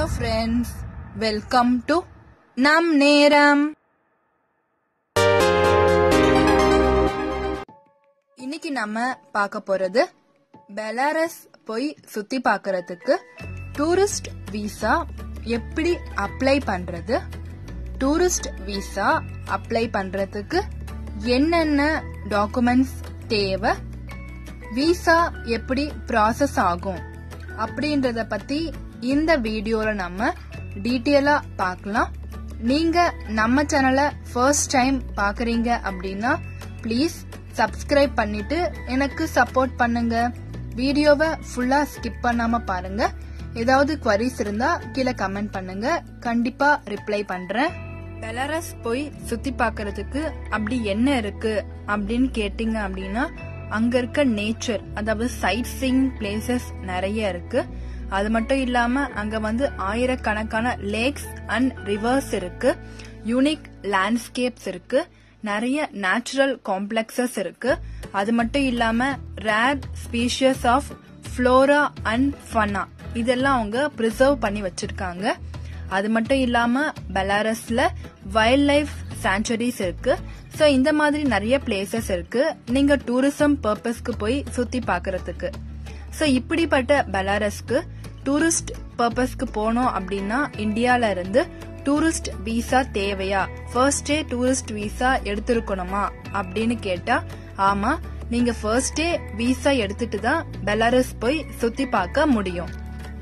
Hello friends welcome to நம் நேரம் இன்னைக்கு நம்ம பார்க்க போறது பெலாரஸ் போய் சுத்தி பார்க்கறதுக்கு டூரிஸ்ட் விசா எப்படி அப்ளை பண்றது? டூரிஸ்ட் விசா அப்ளை பண்றதுக்கு என்னென்ன டாக்குமெண்ட்ஸ் தேவை? விசா எப்படி ப்ராசஸ் ஆகும்? அப்படின்றத பத்தி இந்த வீடியோல நம்ம டீட்டெயிலா பார்க்கலாம் நீங்க நம்ம சேனலை ஃபர்ஸ்ட் டைம் பாக்குறீங்க அப்படின்னா ப்ளீஸ் சப்ஸ்கிரைப் பண்ணிட்டு எனக்கு சப்போர்ட் பண்ணுங்க. வீடியோவை ஃபுல்லா ஸ்கிப் பண்ணாம பாருங்க. ஏதாவது குவரிஸ் இருந்தா கீழே கமெண்ட் பண்ணுங்க. கண்டிப்பா ரிப்ளை பண்றேன். பெலரஸ் போய் சுத்தி பாக்குறதுக்கு அப்படி என்ன இருக்கு அப்படின்னு கேட்டீங்க அப்படின்னா அங்க இருக்க நேச்சர் அதாவது சைட் சீயிங் பிளேசஸ் நிறைய இருக்கு. அது மட்டும் இல்லாம அங்க வந்து ஆயிரக்கணக்கான லேக்ஸ் அண்ட் ரிவர்ஸ் இருக்கு. யூனிக் லேண்ட்ஸ்கேப்ஸ் இருக்கு. நிறைய நேச்சுரல் காம்ப்ளெக்சஸ் இருக்கு. அது மட்டும் இல்லாம rare species of flora and fauna இதெல்லாம் அவங்க ப்ரிசர்வ் பண்ணி வச்சிருக்காங்க. அது மட்டும் இல்லாம பெலாரஸ்ல வைல்ட் லைஃப் சாங்சுரிஸ் இருக்கு. ஸோ இந்த மாதிரி நிறைய பிளேசஸ் இருக்கு. நீங்க டூரிசம் பர்பஸ்க்கு போய் சுத்தி பாக்குறதுக்கு ஸோ இப்படிப்பட்ட பெலாரஸ்க்கு டூரிஸ்ட் பர்பஸ்க்கு போனோம் அப்படின்னா இந்தியால இருந்து டூரிஸ்ட் விசா தேவையா? ஃபர்ஸ்டே டூரிஸ்ட் விசா எடுத்திருக்கணுமா? அப்படின்னு கேட்டா ஆமா நீங்க ஃபர்ஸ்டே விசா எடுத்துட்டு தான் பெலாரஸ் போய் சுத்தி பார்க்க முடியும்.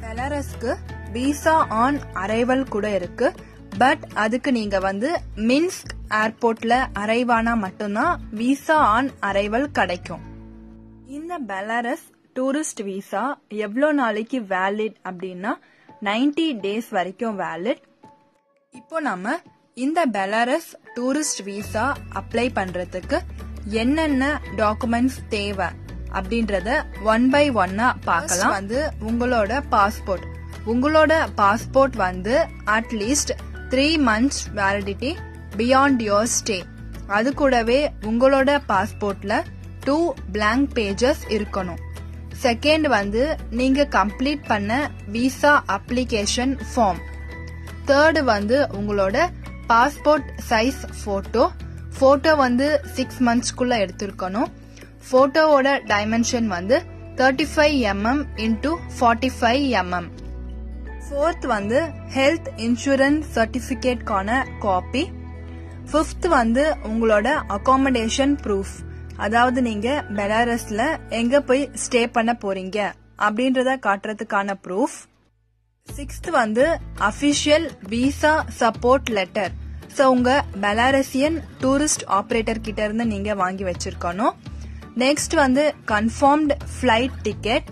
பெலாரஸ்க்கு விசா ஆன் அரைவல் கூட இருக்கு. பட் அதுக்கு நீங்க வந்து மின்ஸ்க் ஏர்போர்ட்ல அரைவானா மட்டும்தான் விசா ஆன் அரைவல் கிடைக்கும். இந்த பெலாரஸ் டூரிஸ்ட் விசா எவ்வளோ நாளைக்கு வேலிட் அப்படின்னா 90 டேஸ் வரைக்கும் வேலிட் இப்போ நம்ம இந்த பெலாரஸ் டூரிஸ்ட் விசா அப்ளை பண்றதுக்கு என்னென்ன டாக்குமெண்ட்ஸ் தேவை அப்படின்றத ஒன் பை ஒன்னா பார்க்கலாம். வந்து உங்களோட பாஸ்போர்ட் உங்களோட பாஸ்போர்ட் வந்து at least three months validity beyond your stay அது கூடவே உங்களோட பாஸ்போர்ட்ல டூ blank பேஜஸ் இருக்கணும். செகண்ட் வந்து நீங்க கம்ப்ளீட் பண்ண விசா அப்ளிகேஷன் ஃபார்ம் தேர்டு வந்து உங்களோட பாஸ்போர்ட் சைஸ் போட்டோ போட்டோ வந்து சிக்ஸ் மந்த்ஸ்க்குள்ள எடுத்திருக்கணும். போட்டோவோட டைமென்ஷன் வந்து thirty five mm into forty five mm fourth வந்து ஹெல்த் இன்சூரன்ஸ் சர்டிபிகேட்கான காப்பி ஃபிஃப்த் வந்து உங்களோட அகாமடேஷன் ப்ரூஃப் அதாவது நீங்க பெலாரஸ்ல எங்க போய் ஸ்டே பண்ண போறீங்க அப்படின்றத காட்டுறதுக்கான ப்ரூஃப் சிக்ஸ்த் வந்து official visa support letter so உங்க பெலாரசியன் டூரிஸ்ட் ஆபரேட்டர் கிட்ட இருந்து நீங்க வாங்கி வச்சிருக்கணும். நெக்ஸ்ட் வந்து கன்ஃபார்ம்டு ஃபிளைட் டிக்கெட்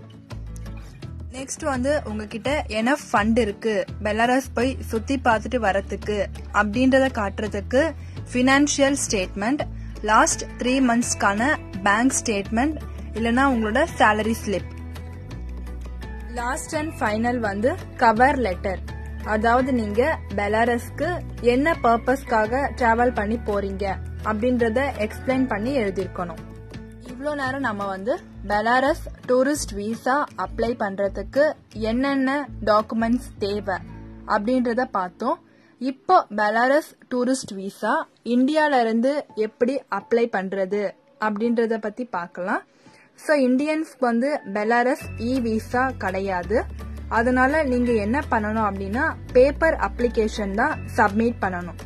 நெக்ஸ்ட் வந்து உங்ககிட்ட என்ன ஃபண்ட் இருக்கு? பெலாரஸ் போய் சுத்தி பார்த்துட்டு வரத்துக்கு அப்படின்றத காட்டுறதுக்கு ஃபினான்ஷியல் ஸ்டேட்மெண்ட் லாஸ்ட் த்ரீ மந்த்ஸ்க்கான பேங்க் ஸ்டேட்மெண்ட் இல்லைனா உங்களோட salary slip last and final வந்து கவர் லெட்டர் அதாவது நீங்க பெலாரஸ்க்கு என்ன பர்பஸ்க்காக டிராவல் பண்ணி போறீங்க அப்படின்றத எக்ஸ்பிளைன் பண்ணி எழுதியிருக்கணும். இவ்வளோ நேரம் நம்ம வந்து பெலாரஸ் டூரிஸ்ட் விசா அப்ளை பண்றதுக்கு என்னென்ன டாக்குமெண்ட்ஸ் தேவை அப்படின்றத பார்த்தோம். இப்போ பெலாரஸ் டூரிஸ்ட் விசா இந்தியால இருந்து எப்படி அப்ளை பண்றது அப்படின்றத பத்தி பார்க்கலாம். ஸோ இந்தியன்ஸ்க்கு வந்து பெலாரஸ் இ விசா கிடையாது. அதனால நீங்க என்ன பண்ணணும் அப்படின்னா பேப்பர் அப்ளிகேஷன் தான் சப்மிட் பண்ணணும்.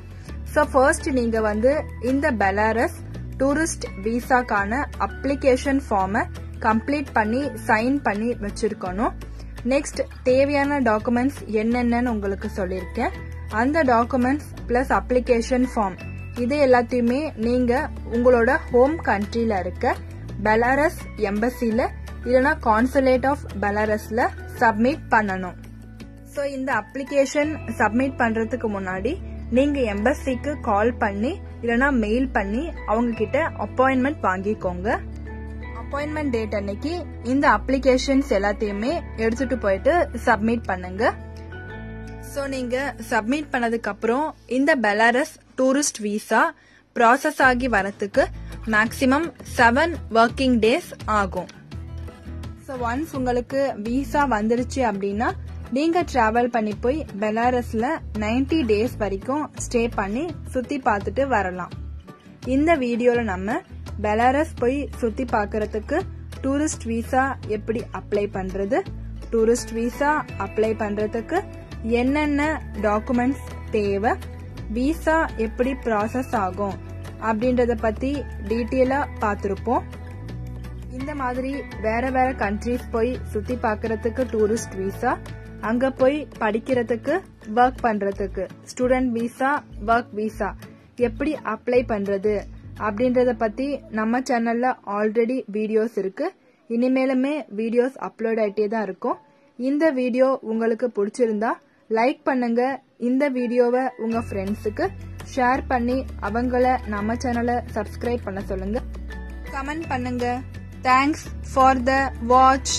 ஸோ ஃபர்ஸ்ட் நீங்க வந்து இந்த பெலாரஸ் டூரிஸ்ட் விசாக்கான அப்ளிகேஷன் ஃபார்மை கம்ப்ளீட் பண்ணி சைன் பண்ணி வச்சிருக்கணும். நெக்ஸ்ட் தேவையான டாக்குமெண்ட்ஸ் என்னென்னு உங்களுக்கு சொல்லியிருக்கேன். அந்த டாக்குமெண்ட்ஸ் பிளஸ் அப்ளிகேஷன் ஃபார்ம் இது எல்லாத்தையுமே நீங்க உங்களோட ஹோம் கண்ட்ரியில இருக்க பெலாரஸ் எம்பசியில இல்லைனா கான்சுலேட் ஆஃப் பெலாரஸ்ல சப்மிட் பண்ணணும். ஸோ இந்த அப்ளிகேஷன் சப்மிட் பண்றதுக்கு முன்னாடி நீங்க எம்பசிக்கு கால் பண்ணி இல்லைனா மெயில் பண்ணி அவங்க கிட்ட அப்பாயின்மெண்ட் வாங்கிக்கோங்க. அப்பாயின்மெண்ட் டேட் அன்னைக்கு இந்த அப்ளிகேஷன்ஸ் எல்லாத்தையுமே எடுத்துட்டு போயிட்டு சப்மிட் பண்ணுங்க. ஸோ நீங்கள் சப்மிட் பண்ணதுக்கப்புறம் இந்த பெலாரஸ் டூரிஸ்ட் விசா ப்ராசஸ் ஆகி வரத்துக்கு மேக்ஸிமம் செவன் ஒர்க்கிங் டேஸ் ஆகும். ஸோ ஒன்ஸ் உங்களுக்கு விசா வந்துருச்சு அப்படின்னா நீங்கள் ட்ராவல் பண்ணி போய் பெலாரஸில் நைன்டி டேஸ் வரைக்கும் ஸ்டே பண்ணி சுற்றி பார்த்துட்டு வரலாம். இந்த வீடியோவில் நம்ம பெலாரஸ் போய் சுற்றி பார்க்கறதுக்கு டூரிஸ்ட் வீசா எப்படி அப்ளை பண்ணுறது டூரிஸ்ட் வீசா அப்ளை பண்ணுறதுக்கு என்னென்ன டாக்குமெண்ட்ஸ் தேவை? விசா எப்படி ப்ராசஸ் ஆகும்? அப்படின்றத பத்தி டீட்டெயிலா பார்த்துருப்போம். இந்த மாதிரி வேற வேற கண்ட்ரிஸ் போய் சுத்தி பார்க்கறதுக்கு டூரிஸ்ட் வீசா அங்க போய் படிக்கிறதுக்கு ஒர்க் பண்றதுக்கு ஸ்டூடெண்ட் வீசா ஒர்க் வீசா எப்படி அப்ளை பண்றது அப்படின்றத பத்தி நம்ம சேனல்ல ஆல்ரெடி வீடியோஸ் இருக்கு. இனிமேலுமே வீடியோஸ் அப்லோட் ஆகிட்டே தான் இருக்கும். இந்த வீடியோ உங்களுக்கு பிடிச்சிருந்தா லைக் பண்ணுங்க. இந்த வீடியோவை உங்க ஃப்ரெண்ட்ஸுக்கு ஷேர் பண்ணி அவங்கள நம்ம சேனலை சப்ஸ்கிரைப் பண்ண சொல்லுங்க. கமெண்ட் பண்ணுங்க. Thanks for the watch